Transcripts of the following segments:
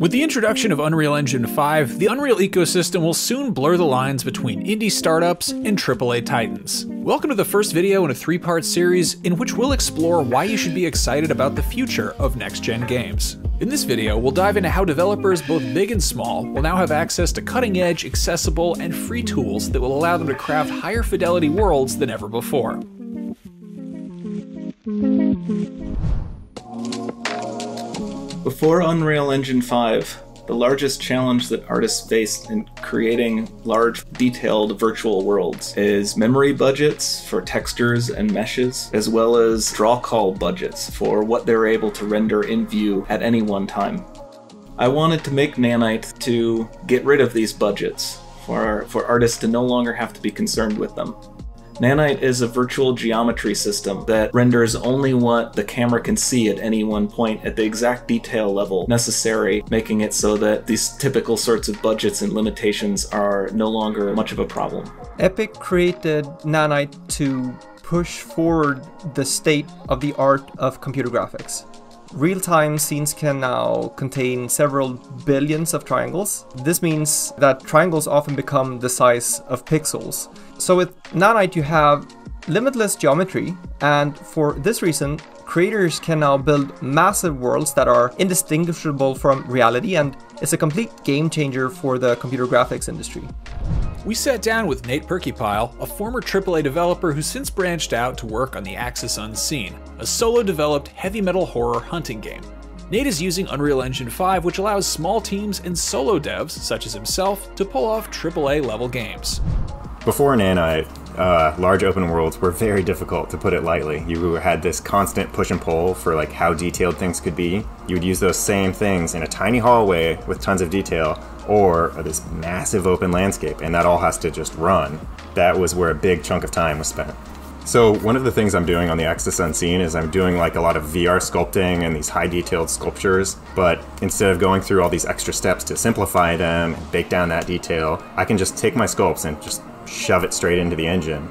With the introduction of Unreal Engine 5, the Unreal ecosystem will soon blur the lines between indie startups and AAA titans. Welcome to the first video in a three part series in which we'll explore why you should be excited about the future of next gen games. In this video, we'll dive into how developers both big and small will now have access to cutting edge, accessible, and free tools that will allow them to craft higher fidelity worlds than ever before. Before Unreal Engine 5, the largest challenge that artists face in creating large, detailed virtual worlds is memory budgets for textures and meshes, as well as draw call budgets for what they're able to render in view at any one time. I wanted to make Nanite to get rid of these budgets for, for artists to no longer have to be concerned with them. Nanite is a virtual geometry system that renders only what the camera can see at any one point at the exact detail level necessary, making it so that these typical sorts of budgets and limitations are no longer much of a problem. Epic created Nanite to push forward the state of the art of computer graphics. Real-time scenes can now contain several billions of triangles. This means that triangles often become the size of pixels. So with Nanite you have limitless geometry and for this reason creators can now build massive worlds that are indistinguishable from reality and it's a complete game changer for the computer graphics industry. We sat down with Nate Purkeypile, a former AAA developer who since branched out to work on the Axis Unseen, a solo developed heavy metal horror hunting game. Nate is using Unreal Engine 5, which allows small teams and solo devs, such as himself, to pull off AAA level games. Before Nanite, uh, large open worlds were very difficult, to put it lightly. You had this constant push and pull for like how detailed things could be. You would use those same things in a tiny hallway with tons of detail, or this massive open landscape, and that all has to just run. That was where a big chunk of time was spent. So one of the things I'm doing on the Axis Unseen is I'm doing like a lot of VR sculpting and these high detailed sculptures, but instead of going through all these extra steps to simplify them and bake down that detail, I can just take my sculpts and just shove it straight into the engine.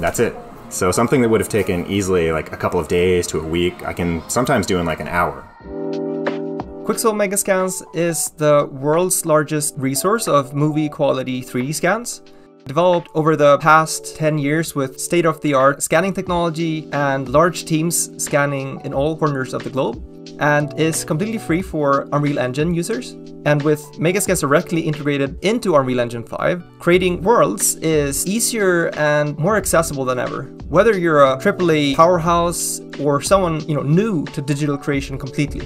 That's it. So something that would have taken easily like a couple of days to a week, I can sometimes do in like an hour. Quixel Megascans is the world's largest resource of movie quality 3D scans. Developed over the past 10 years with state-of-the-art scanning technology and large teams scanning in all corners of the globe and is completely free for Unreal Engine users. And with Megascans directly integrated into Unreal Engine 5, creating worlds is easier and more accessible than ever. Whether you're a AAA powerhouse or someone you know new to digital creation completely.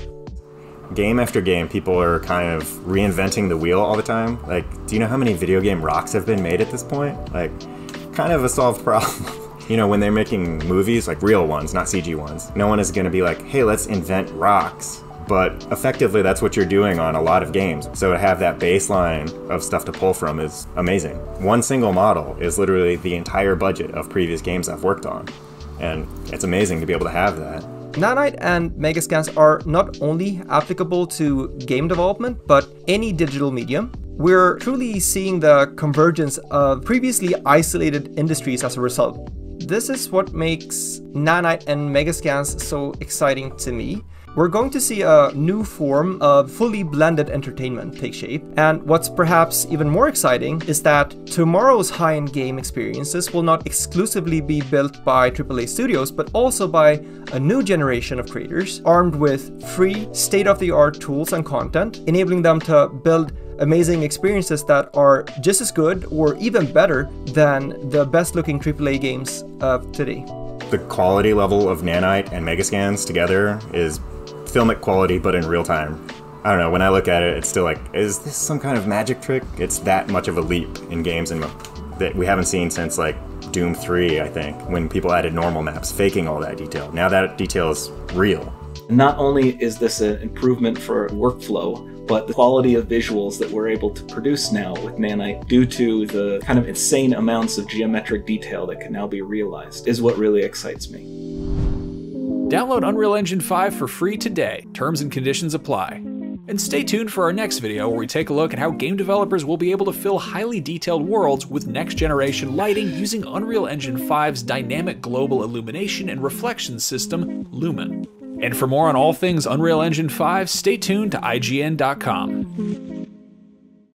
Game after game, people are kind of reinventing the wheel all the time. Like, do you know how many video game rocks have been made at this point? Like, kind of a solved problem. You know, when they're making movies, like real ones, not CG ones, no one is going to be like, hey, let's invent rocks. But effectively, that's what you're doing on a lot of games. So to have that baseline of stuff to pull from is amazing. One single model is literally the entire budget of previous games I've worked on. And it's amazing to be able to have that. Nanite and Megascans are not only applicable to game development, but any digital medium. We're truly seeing the convergence of previously isolated industries as a result. This is what makes Nanite and Megascans so exciting to me. We're going to see a new form of fully blended entertainment take shape, and what's perhaps even more exciting is that tomorrow's high-end game experiences will not exclusively be built by AAA studios, but also by a new generation of creators armed with free, state-of-the-art tools and content, enabling them to build amazing experiences that are just as good or even better than the best looking AAA games of today. The quality level of Nanite and Megascans together is filmic quality, but in real time. I don't know, when I look at it, it's still like, is this some kind of magic trick? It's that much of a leap in games and that we haven't seen since like Doom 3, I think, when people added normal maps, faking all that detail. Now that detail is real. Not only is this an improvement for workflow, but the quality of visuals that we're able to produce now with Nanite due to the kind of insane amounts of geometric detail that can now be realized is what really excites me. Download Unreal Engine 5 for free today. Terms and conditions apply. And stay tuned for our next video where we take a look at how game developers will be able to fill highly detailed worlds with next generation lighting using Unreal Engine 5's dynamic global illumination and reflection system, Lumen. And for more on all things Unreal Engine 5, stay tuned to IGN.com.